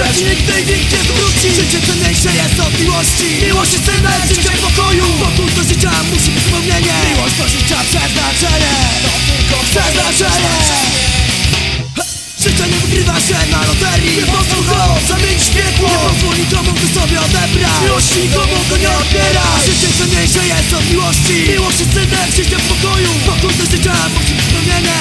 Życie nigdy nikt nie zwróci Życie cenniejsze jest od miłości. Miłość jest cenna jak życie w pokoju. Pokój do życia musi być spełnienie Miłość do życia przeznaczenie. To tylko przeznaczenie. Życie nie wygrywa się na loterii. Nie pozwól go zamienić piekło Nie pozwól nikomu go sobie odebrać. Miłości nikomu go nie odbiera. Życie cenniejsze jest od miłości. Miłość jest cenna życie w pokoju. Pokój do życia musi być spełnienie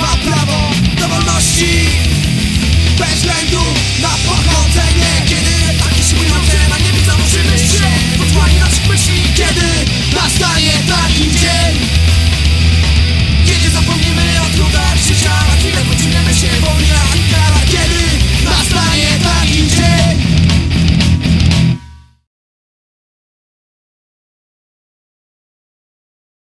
ma prawo do wolności. Bez względu na pochodzenie, kiedy